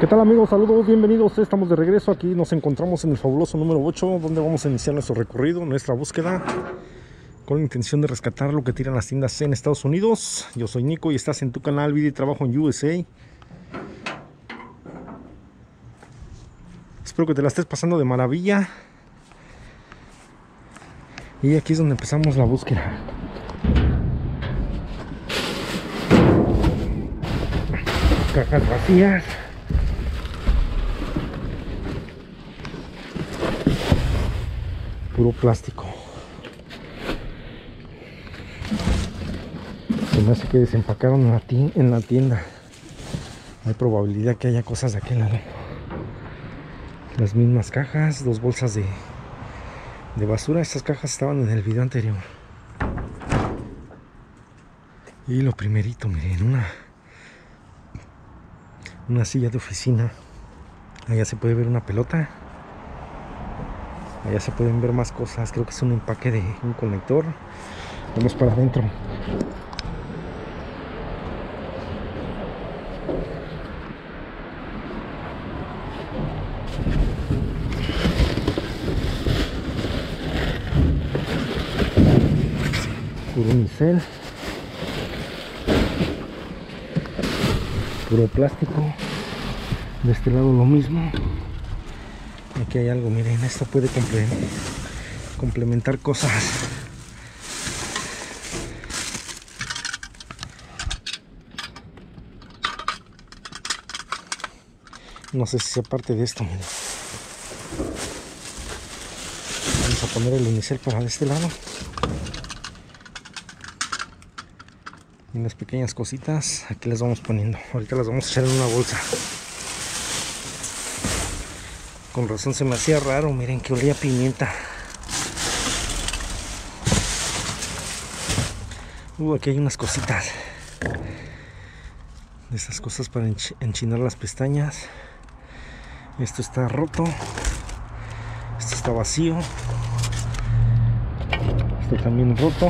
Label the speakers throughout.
Speaker 1: ¿Qué tal amigos? Saludos, bienvenidos. Estamos de regreso. Aquí nos encontramos en el fabuloso número 8, donde vamos a iniciar nuestro recorrido, nuestra búsqueda, con la intención de rescatar lo que tiran las tiendas en Estados Unidos. Yo soy Nico y estás en tu canal Vida y Trabajo en USA. Espero que te la estés pasando de maravilla. Y aquí es donde empezamos la búsqueda. Cajas vacías. Puro plástico. Se me hace que desempacaron en la, en la tienda. Hay probabilidad que haya cosas de aquel lado. Las mismas cajas dos bolsas de, de basura. Estas cajas estaban en el video anterior. Y lo primerito miren una una silla de oficina. Allá se puede ver una pelota allá se pueden ver más cosas. Creo que es un empaque de un conector. Vamos para adentro. Puro unicel. Puro plástico. De este lado lo mismo aquí hay algo miren esto puede complementar cosas. No sé si sea parte de esto miren. vamos a poner el unicel para este lado. Y unas pequeñas cositas. Aquí las vamos poniendo. Ahorita las vamos a echar en una bolsa con razón se me hacía raro, miren que olía pimienta. Uh, aquí hay unas cositas. De estas cosas para enchinar las pestañas. Esto está roto. Esto está vacío. Esto también roto.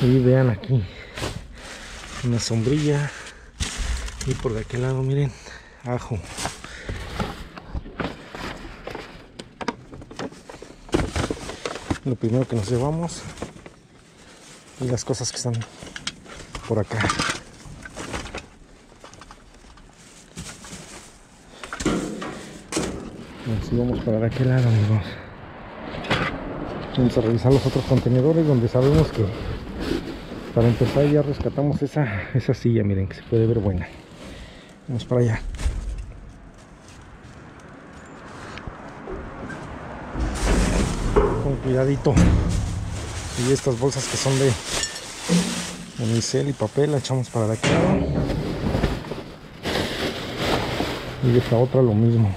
Speaker 1: Y vean aquí una sombrilla. Y por de aquel lado miren ajo. Lo primero que nos llevamos y las cosas que están por acá. Así vamos para aquel lado amigos. Vamos a revisar los otros contenedores donde sabemos que para empezar ya rescatamos esa, esa silla, miren que se puede ver buena. Vamos para allá. Con cuidadito. Y estas bolsas que son de unicel y papel la echamos para aquí. Y esta otra lo mismo.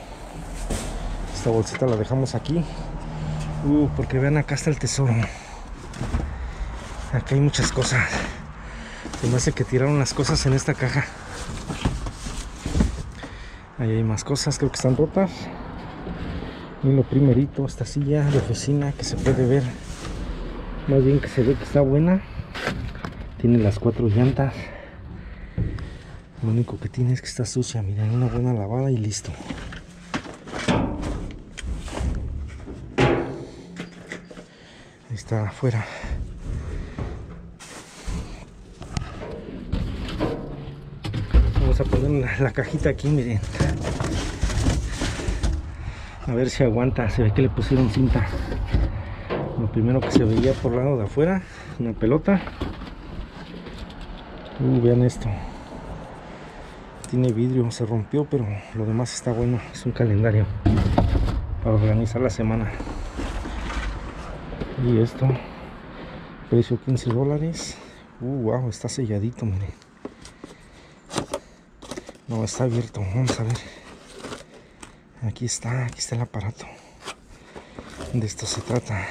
Speaker 1: Esta bolsita la dejamos aquí. Uh, porque vean acá está el tesoro. Aquí hay muchas cosas. Se me hace que tiraron las cosas en esta caja. Ahí hay más cosas, creo que están rotas. Y lo primerito, esta silla de oficina que se puede ver. Más bien que se ve que está buena. Tiene las cuatro llantas. Lo único que tiene es que está sucia. Miren, una buena lavada y listo. Ahí está afuera. La cajita aquí, miren. A ver si aguanta. Se ve que le pusieron cinta. Lo primero que se veía por lado de afuera, una pelota. Vean esto. Tiene vidrio, se rompió, pero lo demás está bueno. Es un calendario para organizar la semana. Y esto, precio 15 dólares. Uh, está selladito, miren. No, está abierto. Vamos a ver. Aquí está, aquí está el aparato. De esto se trata.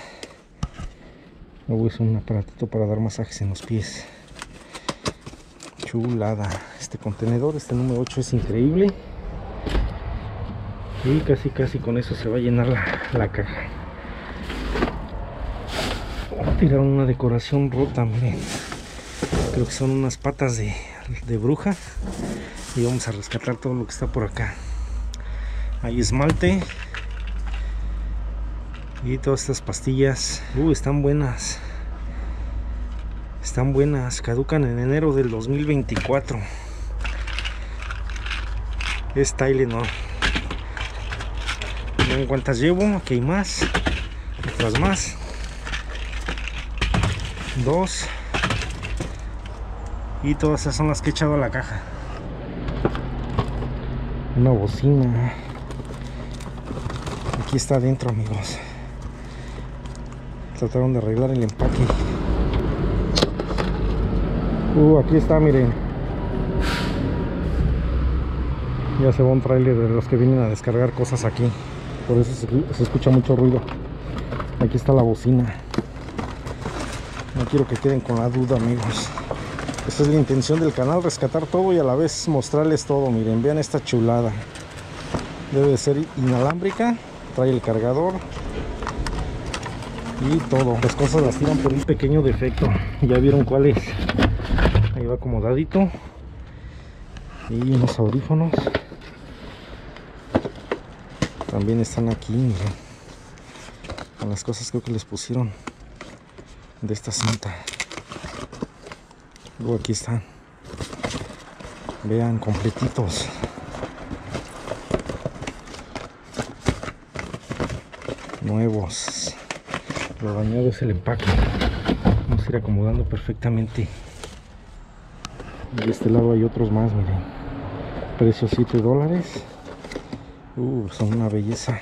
Speaker 1: Luego es un aparatito para dar masajes en los pies. Chulada. Este contenedor, este número 8 es increíble. Y casi casi con eso se va a llenar la, la caja. tiraron una decoración rota, miren. Creo que son unas patas de, de bruja. Y vamos a rescatar todo lo que está por acá. Hay esmalte. Y todas estas pastillas. Uh, están buenas. Están buenas. Caducan en enero del 2024. Es Tylenol. Miren cuántas llevo. Aquí hay más. Otras más. Dos. Y todas esas son las que he echado a la caja. Una bocina. Aquí está adentro, amigos. Trataron de arreglar el empaque. Uh, aquí está, miren. Ya se va un trailer de los que vienen a descargar cosas aquí. Por eso se, se escucha mucho ruido. Aquí está la bocina. No quiero que queden con la duda, amigos. Esa es la intención del canal, rescatar todo y a la vez mostrarles todo. Miren, vean esta chulada. Debe de ser inalámbrica. Trae el cargador. Y todo. Las cosas las tiran por un pequeño defecto. Ya vieron cuál es. Ahí va acomodadito. Y unos audífonos. También están aquí, miren. Con las cosas creo que les pusieron de esta cinta. Luego aquí están. Vean, completitos. Nuevos. Lo dañado es el empaque. Vamos a ir acomodando perfectamente. De este lado hay otros más, miren. Precio 7 dólares. Uh, son una belleza.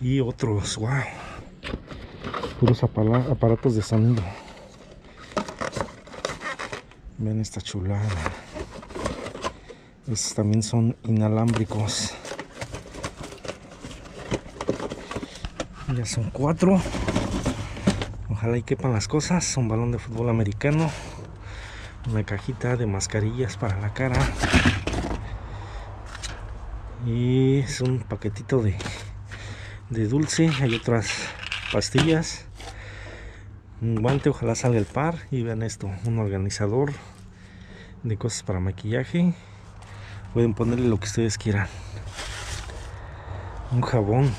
Speaker 1: Y otros, wow. Puros aparatos de sonido. Ven esta chulada. Estos también son inalámbricos. Ya son cuatro. Ojalá y quepan las cosas. Un balón de fútbol americano. Una cajita de mascarillas para la cara. Y es un paquetito de, de dulce. Hay otras pastillas. Un guante, ojalá salga el par. Y vean esto, un organizador de cosas para maquillaje. Pueden ponerle lo que ustedes quieran. Un jabón.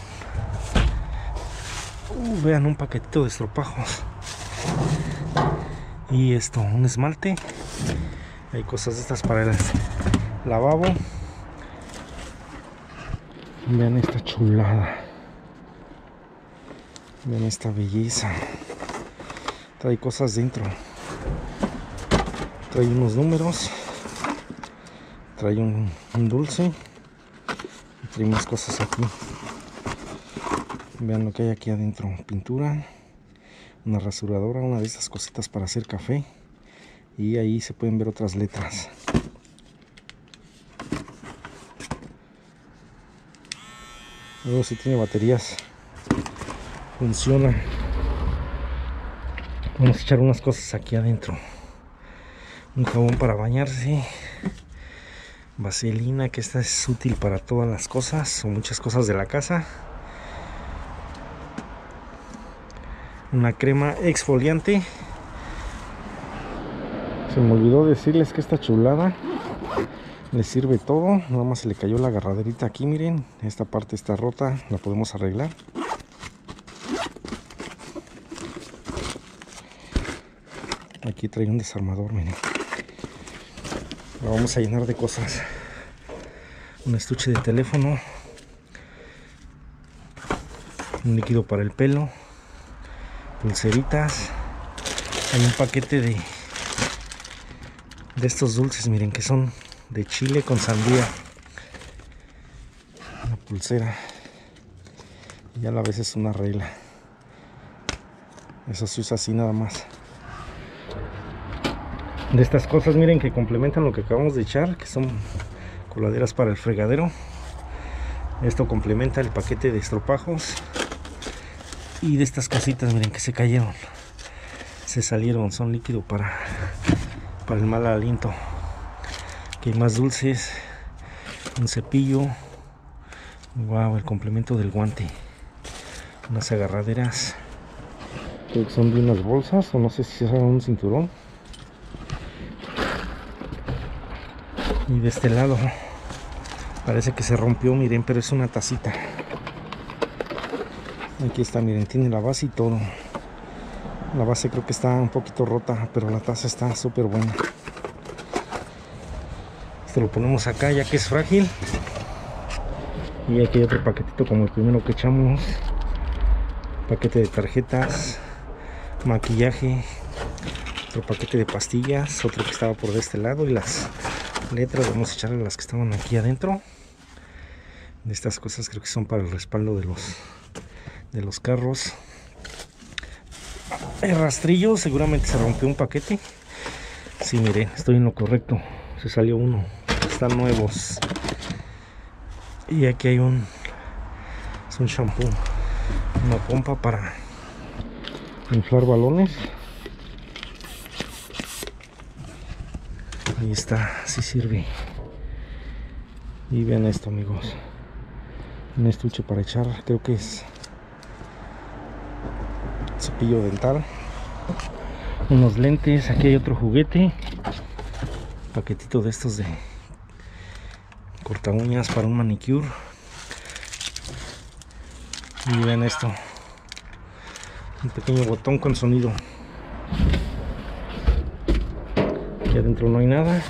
Speaker 1: Uh, vean un paquetito de estropajos. Y esto, un esmalte. Hay cosas de estas para el lavabo. Vean esta chulada. Vean esta belleza. Trae cosas dentro. Trae unos números. Trae un, dulce. Y trae más cosas aquí. Vean lo que hay aquí adentro. Pintura. Una rasuradora. Una de estas cositas para hacer café. Y ahí se pueden ver otras letras. Luego si tiene baterías. Funciona. Vamos a echar unas cosas aquí adentro. Un jabón para bañarse. Vaselina, que esta es útil para todas las cosas o muchas cosas de la casa. Una crema exfoliante. Se me olvidó decirles que esta chulada le sirve todo nada más se le cayó la agarraderita aquí miren esta parte está rota la podemos arreglar aquí trae un desarmador miren lo vamos a llenar de cosas. Un estuche de teléfono. Un líquido para el pelo. Pulseritas. Hay un paquete de de estos dulces miren que son de chile con sandía. Una pulsera. Y a la vez es una regla. Eso se usa así nada más de estas cosas miren que complementan lo que acabamos de echar que son coladeras para el fregadero. Esto complementa el paquete de estropajos. Y de estas cositas miren que se cayeron se salieron son líquido para para el mal aliento. Que hay más dulces un cepillo wow el complemento del guante. Unas agarraderas. Creo que son de unas bolsas o no sé si es un cinturón y de este lado. Parece que se rompió miren pero es una tacita. Aquí está miren tiene la base y todo. La base creo que está un poquito rota pero la taza está súper buena. Este lo ponemos acá ya que es frágil. Y aquí hay otro paquetito como el primero que echamos. Paquete de tarjetas maquillaje otro paquete de pastillas otro que estaba por de este lado y las letras vamos a echarle las que estaban aquí adentro. De estas cosas creo que son para el respaldo de los de los carros. El rastrillo seguramente se rompió un paquete. Si sí, miren estoy en lo correcto. Se salió uno. Están nuevos. Y aquí hay un es un shampoo una pompa para inflar balones ahí está si sirve. Y vean esto amigos. Un estuche para echar creo que es cepillo dental. Unos lentes aquí hay otro juguete. Paquetito de estos de corta uñas para un manicure. Y ven esto. Un pequeño botón con sonido aquí adentro no hay nada.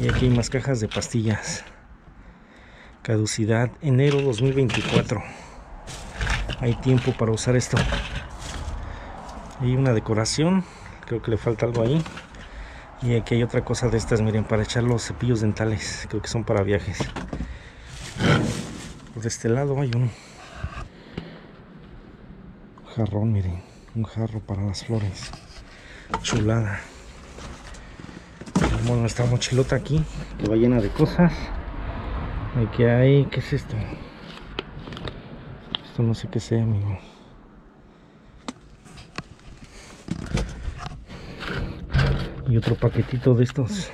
Speaker 1: Y aquí hay más cajas de pastillas. Caducidad enero 2024 hay tiempo para usar esto. Hay una decoración creo que le falta algo ahí. Y aquí hay otra cosa de estas miren para echar los cepillos dentales creo que son para viajes. Por este lado hay un jarrón, miren, un jarro para las flores. Chulada. Nuestra mochilota aquí, que va llena de cosas. Aquí hay, ¿qué es esto? Esto no sé qué sea, amigo. Y otro paquetito de estos.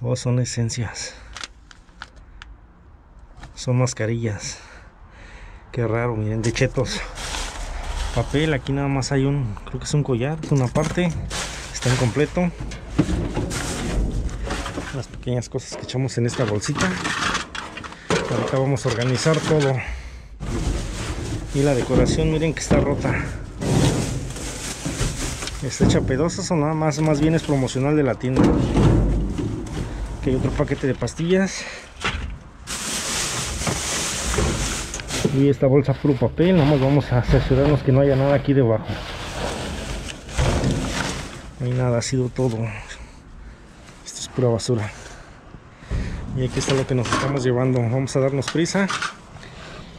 Speaker 1: Oh, son esencias. Son mascarillas. Qué raro, miren, de chetos papel aquí nada más hay un creo que es un collar una parte está incompleto las pequeñas cosas que echamos en esta bolsita. Ahorita vamos a organizar todo. Y la decoración miren que está rota. Está hecha pedazos o nada más más bien es promocional de la tienda. Aquí hay otro paquete de pastillas. Y esta bolsa puro papel nada vamos a asegurarnos que no haya nada aquí debajo nada ha sido todo. Esto es pura basura. Y aquí está lo que nos estamos llevando. Vamos a darnos prisa.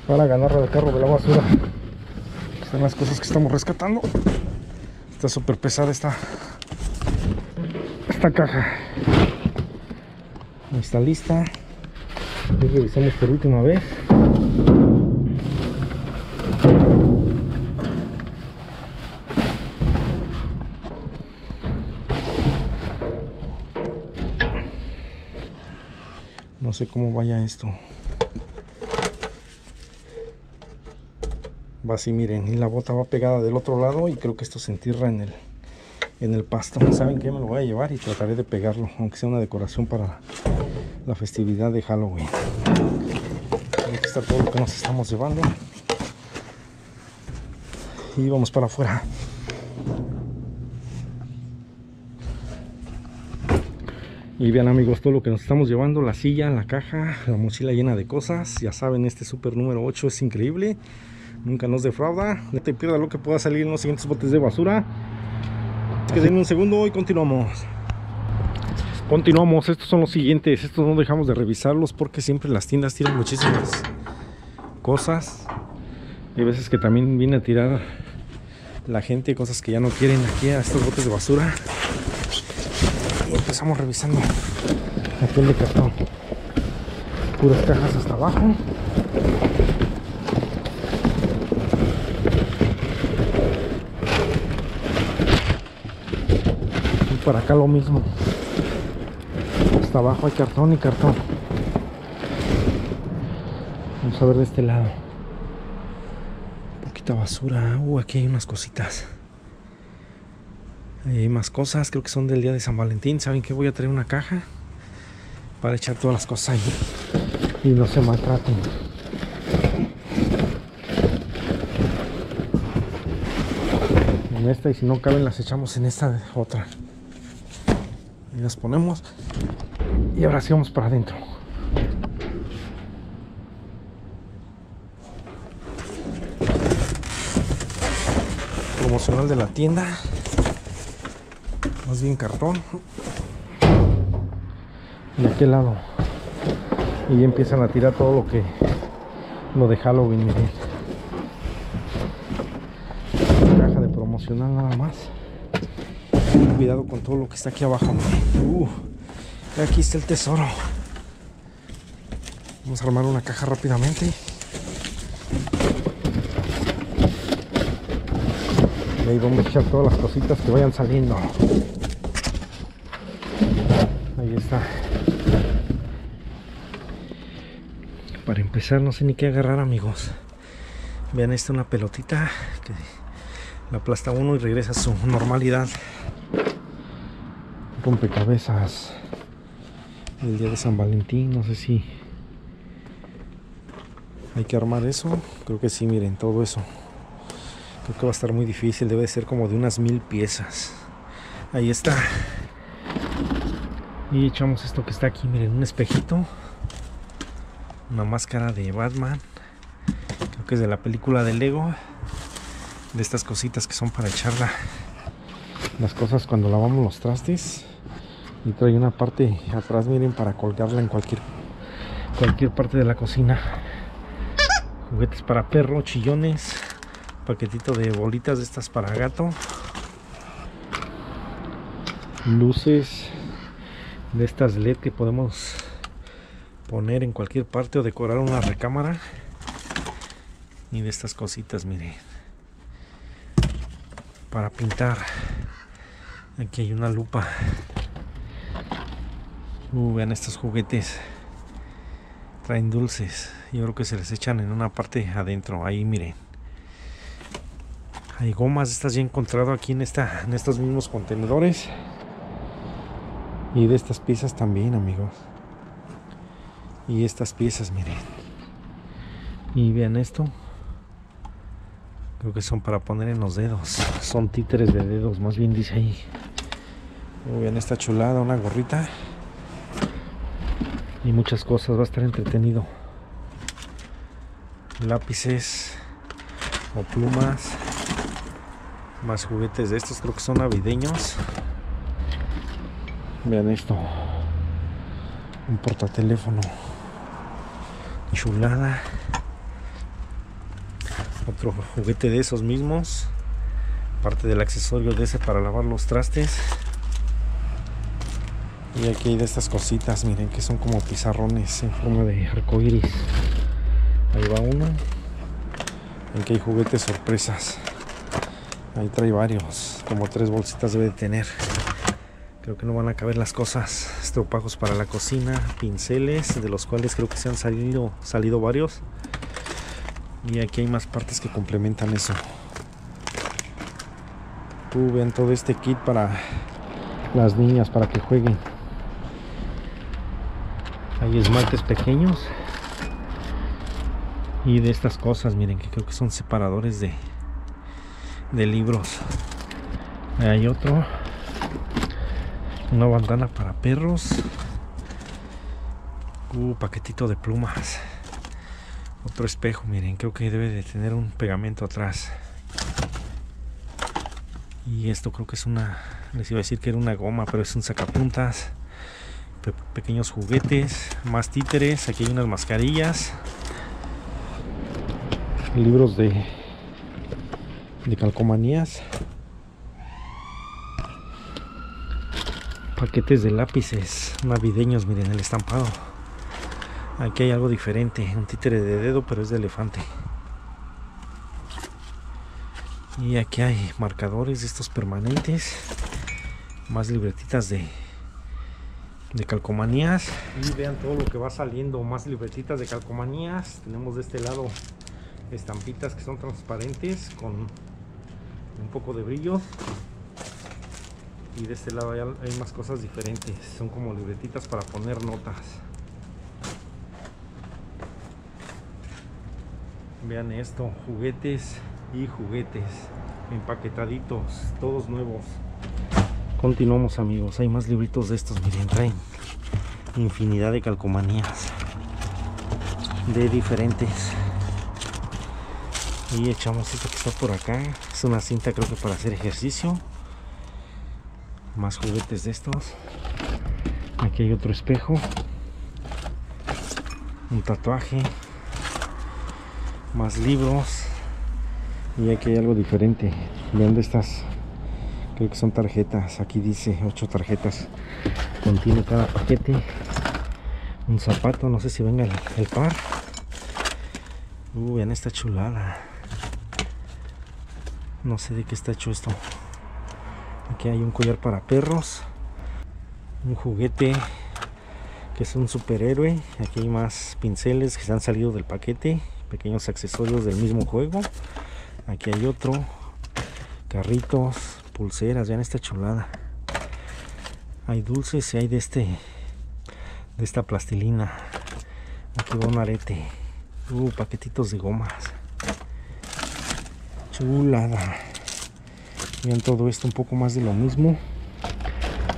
Speaker 1: Para ganarla del carro de la basura. Aquí están las cosas que estamos rescatando. Está súper pesada esta esta caja. Está lista. Y revisamos por última vez no sé cómo vaya esto. Va así miren y la bota va pegada del otro lado y creo que esto se entierra en el en el pasto. Saben que me lo voy a llevar y trataré de pegarlo aunque sea una decoración para la festividad de halloween. Aquí está todo lo que nos estamos llevando. Y vamos para afuera y vean amigos todo lo que nos estamos llevando la silla, la caja, la mochila llena de cosas. Ya saben este super número 8 es increíble. Nunca nos defrauda. No te pierdas lo que pueda salir en los siguientes botes de basura. Queden un segundo y continuamos. Continuamos. Estos son los siguientes. Estos no dejamos de revisarlos porque siempre las tiendas tiran muchísimas cosas. Hay veces que también viene a tirar la gente cosas que ya no quieren aquí a estos botes de basura y empezamos revisando. Aquel de cartón. Puras cajas hasta abajo. Y para acá lo mismo. Hasta abajo hay cartón y cartón. Vamos a ver de este lado. Poquita basura. Uh, aquí hay unas cositas. Hay más cosas, creo que son del día de San Valentín. ¿Saben que Voy a traer una caja para echar todas las cosas ahí y no se maltraten. En esta y si no caben las echamos en esta otra. Y las ponemos y ahora sí vamos para adentro. Promocional de la tienda. Más bien cartón. De aquel lado. Y ya empiezan a tirar todo lo que lo de Halloween, miren. Caja de promocional nada más. Cuidado con todo lo que está aquí abajo. Uh, aquí está el tesoro. Vamos a armar una caja rápidamente. Y ahí vamos a echar todas las cositas que vayan saliendo. Ahí Para empezar, no sé ni qué agarrar, amigos. Vean, esta una pelotita que la aplasta uno y regresa a su normalidad. Rompecabezas. El día de San Valentín, no sé si hay que armar eso. Creo que sí, miren, todo eso. Creo que va a estar muy difícil, debe ser como de unas mil piezas. Ahí está. Y echamos esto que está aquí, miren, un espejito. Una máscara de Batman. Creo que es de la película de Lego. De estas cositas que son para echarla. Las cosas cuando lavamos los trastes. Y trae una parte atrás, miren, para colgarla en cualquier cualquier parte de la cocina. Juguetes para perro, chillones paquetito de bolitas de estas para gato luces de estas led que podemos poner en cualquier parte o decorar una recámara. Y de estas cositas miren para pintar. Aquí hay una lupa. Uh, vean estos juguetes. Traen dulces. Yo creo que se les echan en una parte adentro. Ahí miren. Hay gomas estas ya he encontrado aquí en, esta, en estos mismos contenedores. Y de estas piezas también, amigos. Y estas piezas, miren. Y vean esto. Creo que son para poner en los dedos. Son títeres de dedos, más bien dice ahí. vean esta chulada, una gorrita. Y muchas cosas, va a estar entretenido. Lápices o plumas. Más juguetes de estos, creo que son navideños. Vean esto. Un portateléfono. Chulada. Otro juguete de esos mismos. Parte del accesorio de ese para lavar los trastes. Y aquí hay de estas cositas, miren que son como pizarrones en forma de arcoiris. Ahí va uno. Aquí hay juguetes sorpresas. Ahí trae varios, como tres bolsitas debe de tener. Creo que no van a caber las cosas. Estropajos para la cocina, pinceles, de los cuales creo que se han salido, salido varios. Y aquí hay más partes que complementan eso. Uh, vean todo este kit para las niñas, para que jueguen. Hay esmaltes pequeños. Y de estas cosas, miren, que creo que son separadores de, de libros. Hay otro. Una bandana para perros. Uh, paquetito de plumas. Otro espejo, miren, creo que debe de tener un pegamento atrás. Y esto creo que es una, les iba a decir que era una goma, pero es un sacapuntas. pequeños juguetes, más títeres, aquí hay unas mascarillas. Libros de de calcomanías paquetes de lápices navideños miren el estampado. Aquí hay algo diferente un títere de dedo pero es de elefante. Y aquí hay marcadores estos permanentes más libretitas de de calcomanías. Y vean todo lo que va saliendo más libretitas de calcomanías. Tenemos de este lado estampitas que son transparentes con un poco de brillo y de este lado hay, más cosas diferentes. Son como libretitas para poner notas. Vean esto juguetes y juguetes empaquetaditos todos nuevos. Continuamos amigos. Hay más libritos de estos miren traen infinidad de calcomanías de diferentes. Y echamos esto que está por acá. Es una cinta creo que para hacer ejercicio más juguetes de estos. Aquí hay otro espejo. Un tatuaje. Más libros. Y aquí hay algo diferente. Vean estas. Creo que son tarjetas. Aquí dice 8 tarjetas. Contiene cada paquete. Un zapato no sé si venga el, el par. Uh, vean esta chulada. No sé de qué está hecho esto aquí hay un collar para perros un juguete que es un superhéroe aquí hay más pinceles que se han salido del paquete pequeños accesorios del mismo juego aquí hay otro carritos pulseras vean esta chulada hay dulces y hay de este de esta plastilina aquí va un arete uh, paquetitos de gomas chulada vean todo esto un poco más de lo mismo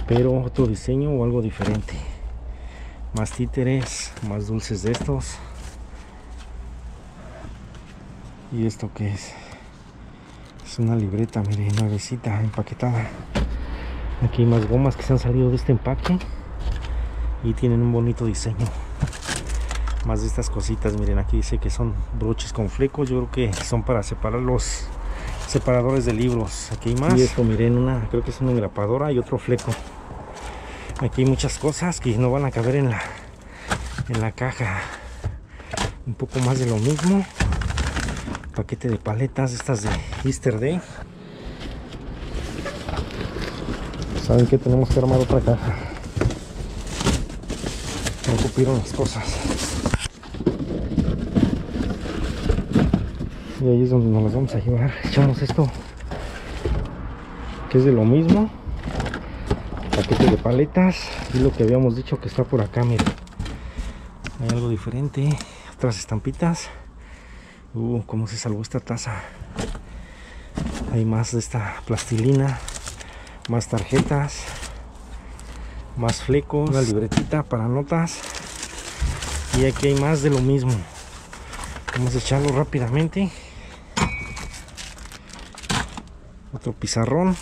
Speaker 1: pero otro diseño o algo diferente. Más títeres más dulces de estos. Y esto que es es una libreta miren nuevecita empaquetada. Aquí hay más gomas que se han salido de este empaque y tienen un bonito diseño. Más de estas cositas miren aquí dice que son broches con flecos. Yo creo que son para separar los separadores de libros. Aquí hay más. Y esto miren una creo que es una engrapadora y otro fleco. Aquí hay muchas cosas que no van a caber en la en la caja. Un poco más de lo mismo. Paquete de paletas estas de Easter Day. Saben que tenemos que armar otra caja. No cupieron las cosas y ahí es donde nos las vamos a llevar. Echamos esto que es de lo mismo. Paquete de paletas. Y lo que habíamos dicho que está por acá miren. Hay algo diferente. Otras estampitas. Uh, cómo se salvó esta taza. Hay más de esta plastilina. Más tarjetas. Más flecos. Una libretita para notas. Y aquí hay más de lo mismo. Vamos a echarlo rápidamente otro pizarrón.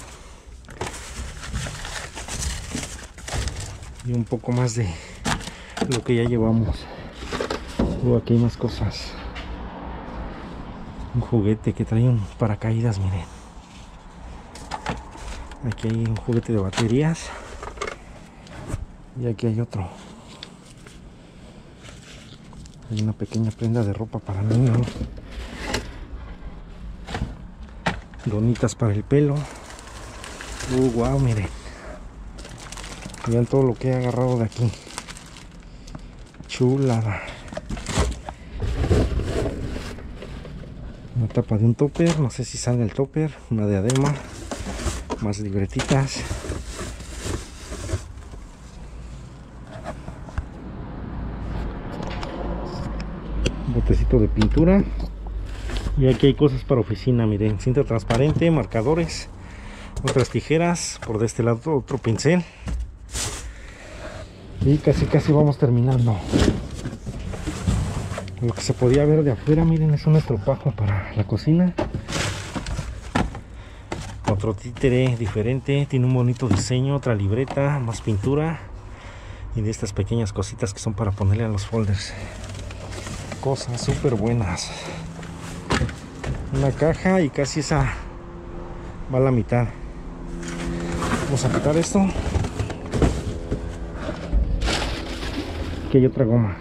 Speaker 1: Y un poco más de lo que ya llevamos. Aquí hay más cosas. Un juguete que trae un paracaídas miren. Aquí hay un juguete de baterías. Y aquí hay otro. Hay una pequeña prenda de ropa para niños donitas para el pelo. Uh, wow miren vean todo lo que he agarrado de aquí. Chulada. Una tapa de un topper no sé si sale el topper una diadema más libretitas. Botecito de pintura y aquí hay cosas para oficina miren. Cinta transparente marcadores otras tijeras por de este lado otro pincel. Y casi casi vamos terminando. Lo que se podía ver de afuera miren es un estropajo para la cocina. Otro títere diferente tiene un bonito diseño otra libreta más pintura. Y de estas pequeñas cositas que son para ponerle a los folders. Cosas súper buenas una caja y casi esa va a la mitad. Vamos a quitar esto. Aquí hay otra goma.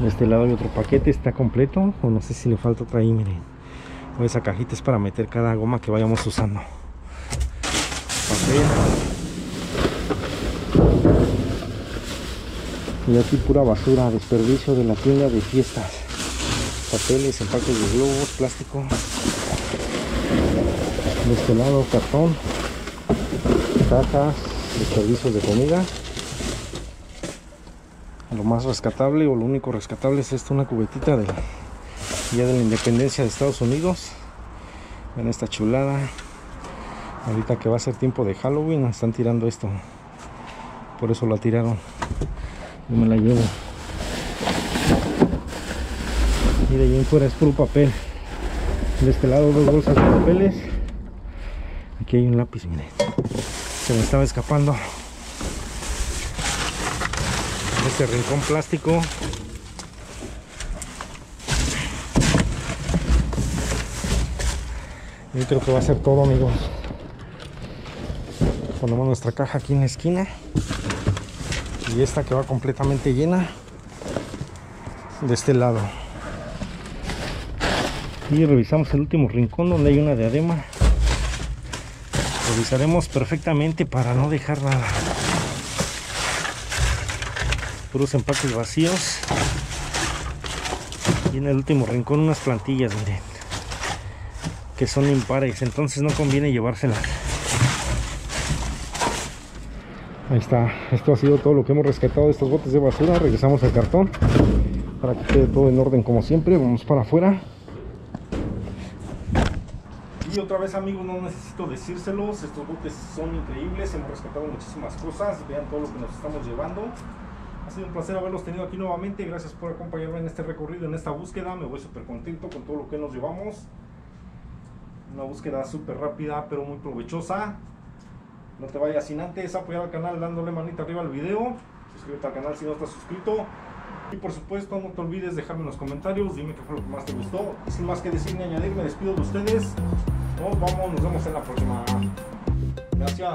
Speaker 1: De este lado hay otro paquete está completo. O no sé si le falta otra ahí miren esa cajita es para meter cada goma que vayamos usando. Y aquí pura basura, desperdicio de la tienda de fiestas. Papeles, empaques de globos, plástico. De este lado cartón, cajas, desperdicios de comida. Lo más rescatable o lo único rescatable es esta, una cubetita de día de la independencia de Estados Unidos. Ven esta chulada. Ahorita que va a ser tiempo de Halloween, están tirando esto. Por eso la tiraron. Yo me la llevo. Mire, ahí fuera es puro papel. De este lado dos bolsas de papeles. Aquí hay un lápiz, mire. Se me estaba escapando. Este rincón plástico. Yo creo que va a ser todo, amigos. Ponemos nuestra caja aquí en la esquina y esta que va completamente llena de este lado y revisamos el último rincón donde hay una diadema revisaremos perfectamente para no dejar nada puros empaques vacíos y en el último rincón unas plantillas miren que son impares entonces no conviene llevárselas Ahí está, esto ha sido todo lo que hemos rescatado de estos botes de basura. Regresamos al cartón para que quede todo en orden como siempre. Vamos para afuera. Y otra vez amigos, no necesito decírselos, estos botes son increíbles, hemos rescatado muchísimas cosas, vean todo lo que nos estamos llevando. Ha sido un placer haberlos tenido aquí nuevamente, gracias por acompañarme en este recorrido, en esta búsqueda, me voy súper contento con todo lo que nos llevamos. Una búsqueda súper rápida pero muy provechosa. No te vayas sin antes apoyar al canal dándole manita arriba al video. Suscríbete al canal si no estás suscrito. Y por supuesto no te olvides dejarme en los comentarios, dime qué fue lo que más te gustó. Y sin más que decir ni añadir, me despido de ustedes. Nos vamos, nos vemos en la próxima. Gracias.